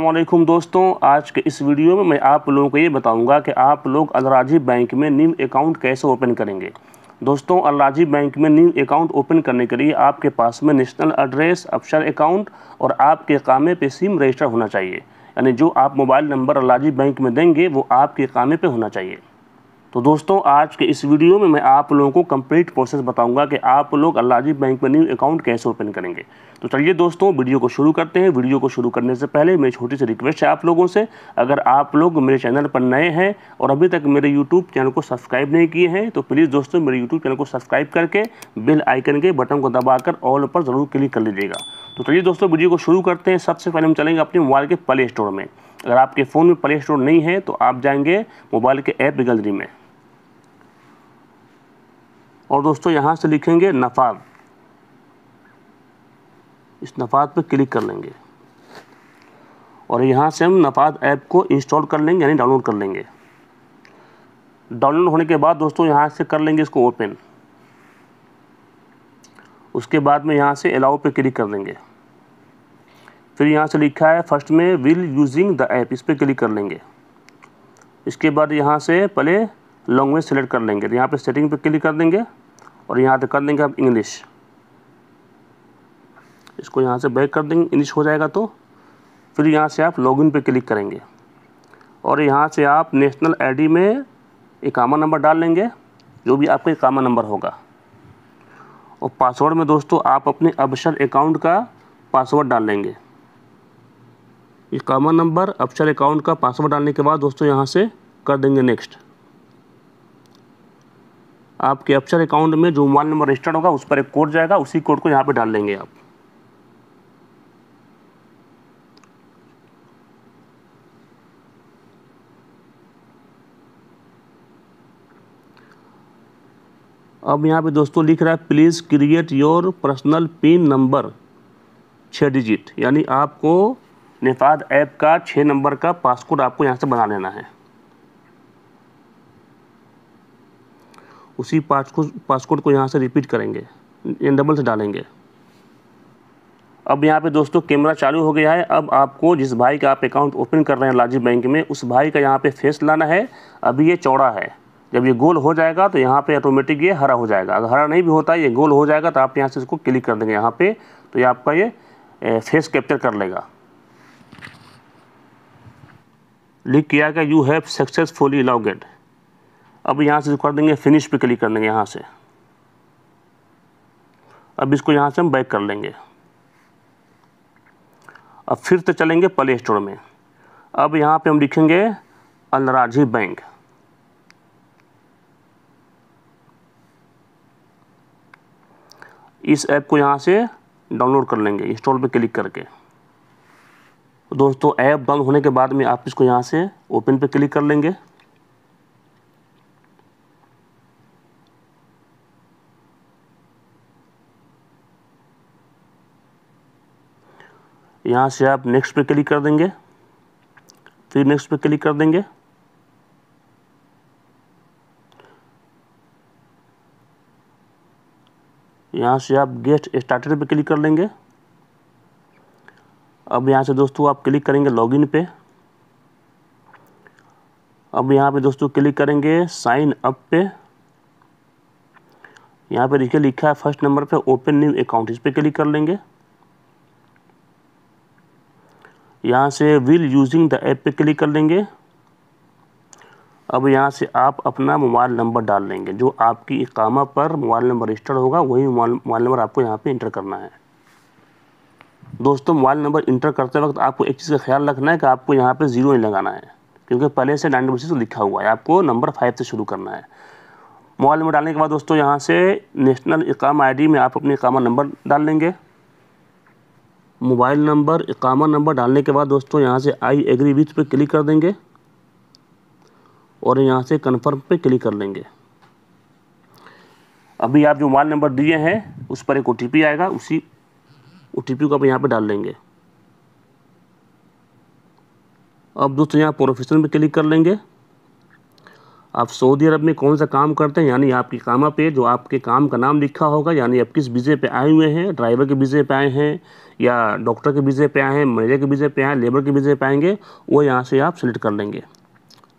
वालेकुम दोस्तों, आज के इस वीडियो में मैं आप लोगों को ये बताऊँगा कि आप लोग अलराजी बैंक में न्यू अकाउंट कैसे ओपन करेंगे। दोस्तों, अलराजी बैंक में न्यू अकाउंट ओपन करने के लिए आपके पास में नेशनल एड्रेस अफसर अकाउंट और आपके कामे पे सिम रजिस्टर होना चाहिए। यानी जो आप मोबाइल नंबर अलराजी बैंक में देंगे, वो आपके कामे पर होना चाहिए। तो दोस्तों, आज के इस वीडियो में मैं आप लोगों को कंप्लीट प्रोसेस बताऊँगा कि आप लोग अल्लाजी बैंक में न्यू अकाउंट कैसे ओपन करेंगे। तो चलिए दोस्तों, वीडियो को शुरू करते हैं। वीडियो को शुरू करने से पहले मेरी छोटी सी रिक्वेस्ट है आप लोगों से। अगर आप लोग मेरे चैनल पर नए हैं और अभी तक मेरे यूट्यूब चैनल को सब्सक्राइब नहीं किए हैं तो प्लीज़ दोस्तों मेरे यूट्यूब चैनल को सब्सक्राइब करके बिल आइकन के बटन को दबाकर ऑल पर ज़रूर क्लिक कर लीजिएगा। तो चलिए दोस्तों, वीडियो को शुरू करते हैं। सबसे पहले हम चलेंगे अपने मोबाइल के प्ले स्टोर में। अगर आपके फ़ोन में प्ले स्टोर नहीं है तो आप जाएँगे मोबाइल के ऐप गैलरी में। और दोस्तों यहाँ से लिखेंगे नफ़ाद इस नफ़ाद पर क्लिक कर लेंगे। और यहाँ से हम नफ़ाद ऐप को इंस्टॉल कर लेंगे, यानी डाउनलोड कर लेंगे। डाउनलोड होने के बाद दोस्तों यहाँ से कर लेंगे इसको ओपन। उसके बाद में यहाँ से अलाउ पे क्लिक कर देंगे। फिर यहाँ से लिखा है फ़र्स्ट में विल यूजिंग द ऐप इस पर क्लिक कर लेंगे। इसके बाद यहाँ से पहले लैंग्वेज सेलेक्ट कर लेंगे। तो यहाँ पे सेटिंग पे क्लिक कर देंगे। और यहाँ पे कर देंगे आप इंग्लिश इसको यहाँ से बैक कर देंगे इंग्लिश हो जाएगा तो। फिर यहाँ से आप लॉगिन पे क्लिक करेंगे। और यहाँ से आप नेशनल आईडी में एक इकामा नंबर डाल लेंगे, जो भी आपका एक इकामा नंबर होगा। और पासवर्ड में दोस्तों आप अपने अबशर अकाउंट का पासवर्ड डाल लेंगे। ये इकामा नंबर अबशर अकाउंट का पासवर्ड डालने के बाद दोस्तों यहाँ से कर देंगे नेक्स्ट आपके अफसर अकाउंट में जो मोबाइल नंबर रजिस्टर्ड होगा, उस पर एक कोड जाएगा, उसी कोड को यहाँ पे डाल लेंगे आप। अब यहाँ पे दोस्तों लिख रहा है please create your personal pin number छः डिजिट यानी आपको नेफाद ऐप का छः नंबर का पासकोड आपको यहाँ से बना लेना है। उसी पासकोड पासकोड को यहाँ से रिपीट करेंगे डबल से डालेंगे। अब यहाँ पे दोस्तों कैमरा चालू हो गया है। अब आपको जिस भाई का आप अकाउंट ओपन कर रहे हैं लाजी बैंक में, उस भाई का यहाँ पे फेस लाना है। अभी ये चौड़ा है। जब ये गोल हो जाएगा तो यहाँ पे ऑटोमेटिक ये हरा हो जाएगा। अगर हरा नहीं भी होता, ये गोल हो जाएगा तो आप यहाँ से इसको क्लिक कर देंगे यहाँ पे। तो ये आपका ये फेस कैप्चर कर लेगा। लिख किया गया यू हैव सक्सेसफुली लॉगेड अब यहाँ से कर देंगे फिनिश पे क्लिक कर देंगे यहाँ से। अब इसको यहाँ से हम बैक कर लेंगे। अब फिर से चलेंगे प्ले स्टोर में। अब यहाँ पे हम लिखेंगे अलराजी बैंक इस ऐप को यहाँ से डाउनलोड कर लेंगे इंस्टॉल पे क्लिक करके। दोस्तों ऐप डाउन होने के बाद में आप इसको यहाँ से ओपन पे क्लिक कर लेंगे। यहाँ से आप नेक्स्ट पे क्लिक कर देंगे। फिर नेक्स्ट पे क्लिक कर देंगे। यहाँ से आप गेस्ट स्टार्टर पे क्लिक कर लेंगे। अब यहाँ से दोस्तों आप क्लिक करेंगे लॉगिन पे। अब यहाँ पे दोस्तों क्लिक करेंगे साइन अप पे। यहाँ पे देखिए लिखा है फ़र्स्ट नंबर पे ओपन न्यू अकाउंट इस पर क्लिक कर लेंगे। यहाँ से विल यूजिंग द ऐप पे क्लिक कर लेंगे। अब यहाँ से आप अपना मोबाइल नंबर डाल लेंगे, जो आपकी इकामा पर मोबाइल नंबर रजिस्टर्ड होगा, वही मोबाइल नंबर आपको यहाँ पे इंटर करना है। दोस्तों मोबाइल नंबर इंटर करते वक्त आपको एक चीज़ का ख्याल रखना है कि आपको यहाँ पे ज़ीरो नहीं लगाना है, क्योंकि पहले से नाइन डबल सिक्स लिखा हुआ है, आपको नंबर फाइव से शुरू करना है। मोबाइल नंबर डालने के बाद दोस्तों, यहाँ से नेशनल इकामा आई में आप अपने इकामा नंबर डाल लेंगे। मोबाइल नंबर, इकामा नंबर डालने के बाद दोस्तों यहाँ से आई एग्री विथ पे क्लिक कर देंगे और यहाँ से कन्फर्म पे क्लिक कर लेंगे। अभी आप जो मोबाइल नंबर दिए हैं, उस पर एक OTP आएगा, उसी ओ को आप यहाँ पे डाल लेंगे। अब दोस्तों यहाँ प्रोफेशनल पे क्लिक कर लेंगे। आप सऊदी अरब में कौन सा काम करते हैं? यानी आपकी कामा पे, जो आपके काम का नाम लिखा होगा, यानी आप किस वीज़े पे आए हुए हैं? ड्राइवर के वीज़े पे आए हैं, या डॉक्टर के वीज़े पे आए हैं, मैनेजर के वीज़े पे आए हैं, लेबर के वीज़े पे आएँगे, वो यहाँ से आप सेलेक्ट कर लेंगे।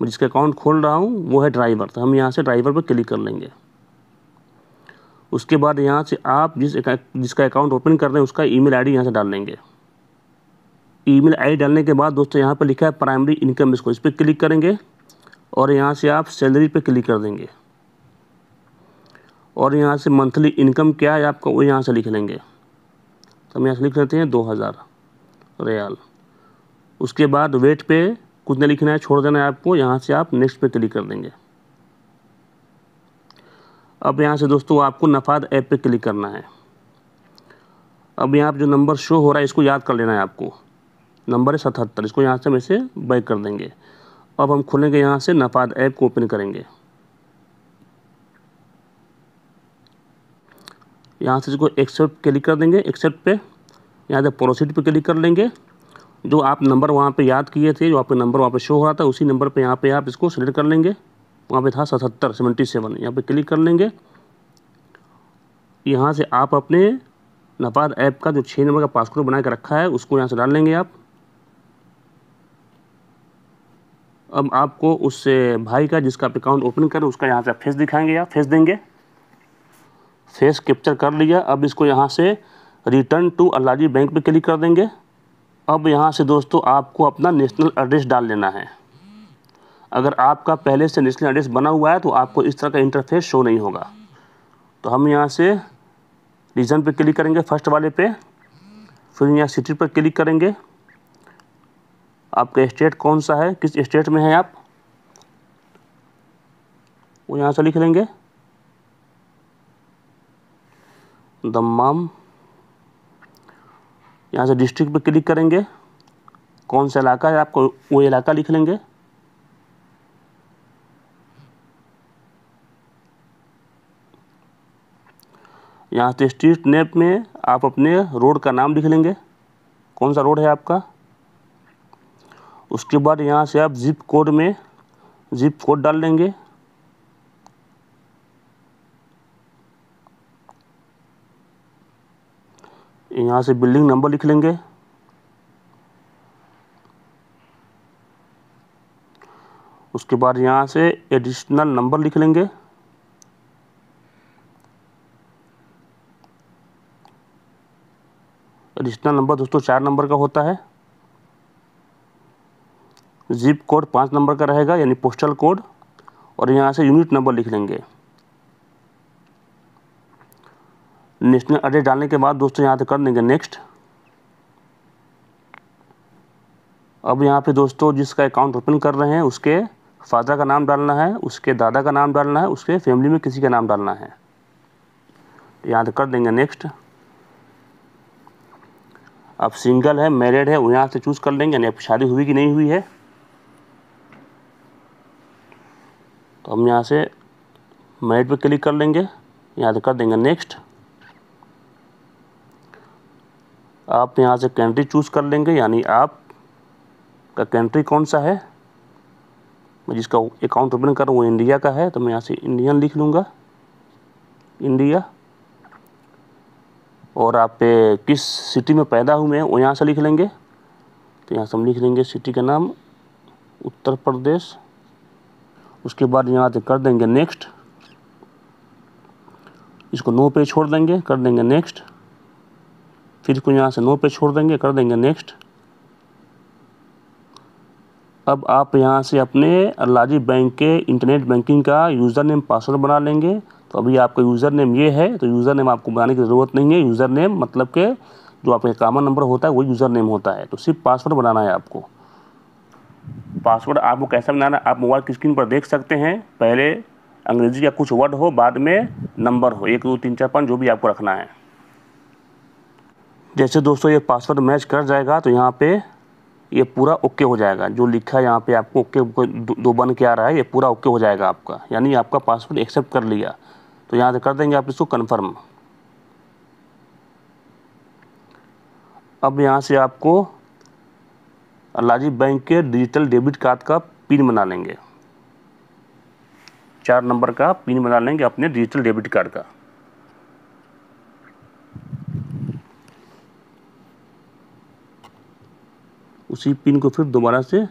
मैं जिसका अकाउंट खोल रहा हूँ, वो है ड्राइवर तो हम यहाँ से ड्राइवर पर क्लिक कर लेंगे। उसके बाद यहाँ से आप जिस जिसका अकाउंट ओपन कर रहे हैं, उसका ईमेल आईडी यहाँ से डाल लेंगे। ईमेल आईडी डालने के बाद दोस्तों, यहाँ पर लिखा है प्राइमरी इनकम इसको इस पर क्लिक करेंगे। और यहाँ से आप सैलरी पे क्लिक कर देंगे। और यहाँ से मंथली इनकम क्या है आपका, वो यहाँ से लिख लेंगे। तो हम यहाँ से लिख लेते हैं दो हज़ार रियाल। उसके बाद वेट पे कुछ नहीं लिखना है, छोड़ देना है आपको, यहाँ से आप नेक्स्ट पे क्लिक कर देंगे। अब यहाँ से दोस्तों आपको नफाद ऐप पे क्लिक करना है। अब यहाँ जो नंबर शो हो रहा है, इसको याद कर लेना है आपको। नंबर है सतहत्तर, इसको यहाँ से हम इसे बैक कर देंगे। अब हम खोलेंगे यहाँ से नफाद ऐप को ओपन करेंगे। यहाँ से इसको एक्सेप्ट क्लिक कर देंगे, एक्सेप्ट पे। यहाँ से प्रोसीड पे क्लिक कर लेंगे। जो आप नंबर वहाँ पे याद किए थे, जो आपका नंबर वहाँ पे शो हो रहा था, उसी नंबर पे यहाँ पे आप इसको सेलेक्ट कर लेंगे। वहाँ पे था सतहत्तर सेवेंटी सेवन यहाँ पर क्लिक कर लेंगे। यहाँ से आप अपने नफाद ऐप का जो छः नंबर का पासवर्ड बना के रखा है, उसको यहाँ से डाल लेंगे आप। अब आपको उस भाई का जिसका आप अकाउंट ओपन करें उसका यहाँ से फेस दिखाएँगे या फेस देंगे। फेस कैप्चर कर लिया। अब इसको यहाँ से return to Al Rajhi bank पे क्लिक कर देंगे। अब यहाँ से दोस्तों आपको अपना नेशनल एड्रेस डाल लेना है। अगर आपका पहले से नेशनल एड्रेस बना हुआ है तो आपको इस तरह का इंटरफेस शो नहीं होगा। तो हम यहाँ से रीजन पे क्लिक करेंगे फ़र्स्ट वाले पे। फिर यहाँ सिटी पर क्लिक करेंगे। आपका स्टेट कौन सा है? किस स्टेट में है आप? वो यहाँ से लिख लेंगे। दम्माम यहाँ से डिस्ट्रिक्ट पे क्लिक करेंगे। कौन सा इलाका है आपको? वो इलाका लिख लेंगे। यहाँ से स्ट्रीट नेप में आप अपने रोड का नाम लिख लेंगे। कौन सा रोड है आपका? उसके बाद यहाँ से आप ज़िप कोड में ज़िप कोड डाल लेंगे यहाँ से बिल्डिंग नंबर लिख लेंगे। उसके बाद यहाँ से एडिशनल नंबर लिख लेंगे। एडिशनल नंबर दोस्तों चार नंबर का होता है। जिप कोड पाँच नंबर का रहेगा, यानी पोस्टल कोड और यहाँ से यूनिट नंबर लिख लेंगे। नेशनल एड्रेस डालने के बाद दोस्तों यहाँ से कर देंगे नेक्स्ट अब यहाँ पे दोस्तों जिसका अकाउंट ओपन कर रहे हैं, उसके फादर का नाम डालना है, उसके दादा का नाम डालना है, उसके फैमिली में किसी का नाम डालना है। यहाँ से कर देंगे नेक्स्ट अब सिंगल है मैरिड है, वो यहाँ से चूज़ कर लेंगे, यानी अब शादी हुई कि नहीं हुई है। तो हम यहाँ से मैरिड पे क्लिक कर लेंगे, यहाँ से कर देंगे नेक्स्ट आप यहाँ से कंट्री चूज़ कर लेंगे, यानी आप का कंट्री कौन सा है? मैं जिसका अकाउंट ओपन कर रहा हूँ, वो इंडिया का है तो मैं यहाँ से इंडियन लिख लूँगा। इंडिया और आप किस सिटी में पैदा हुए हैं, वो यहाँ से लिख लेंगे। तो यहाँ से हम लिख लेंगे सिटी का नाम उत्तर प्रदेश। उसके बाद यहाँ से कर देंगे नेक्स्ट इसको नो पे छोड़ देंगे, कर देंगे नेक्स्ट फिर इसको यहाँ से नो पे छोड़ देंगे, कर देंगे नेक्स्ट अब आप यहाँ से अपने अल्लाजी बैंक के इंटरनेट बैंकिंग का यूज़र नेम पासवर्ड बना लेंगे। तो अभी आपका यूज़र नेम ये है तो यूज़र नेम आपको बनाने की ज़रूरत नहीं है। यूज़र नेम मतलब के जो आपका कॉमन नंबर होता है वही यूज़र नेम होता है। तो सिर्फ़ पासवर्ड बनाना है आपको। पासवर्ड आपको कैसा बनाना, आप मोबाइल की स्क्रीन पर देख सकते हैं। पहले अंग्रेज़ी का कुछ वर्ड हो, बाद में नंबर हो, एक, दो, तीन, चार, पाँच, जो भी आपको रखना है। जैसे दोस्तों, ये पासवर्ड मैच कर जाएगा तो यहाँ पे ये पूरा ओके हो जाएगा। जो लिखा है यहाँ पे आपको ओके दो बन के आ रहा है, ये पूरा ओके हो जाएगा आपका। यानी आपका पासवर्ड एक्सेप्ट कर लिया। तो यहाँ से कर देंगे आप इसको कन्फर्म। अब यहाँ से आपको अल्लाजी बैंक के डिजिटल डेबिट कार्ड का पिन बना लेंगे। चार नंबर का पिन बना लेंगे अपने डिजिटल डेबिट कार्ड का। उसी पिन को फिर दोबारा से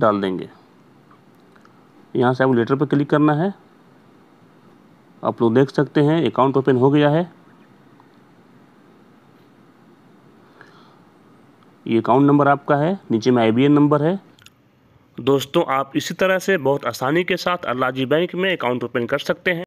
डाल देंगे। यहाँ से आपको लेटर पर क्लिक करना है। आप लोग देख सकते हैं अकाउंट ओपन हो गया है। ये अकाउंट नंबर आपका है, नीचे में आईबीएन नंबर है। दोस्तों, आप इसी तरह से बहुत आसानी के साथ अल्लाजी बैंक में अकाउंट ओपन कर सकते हैं।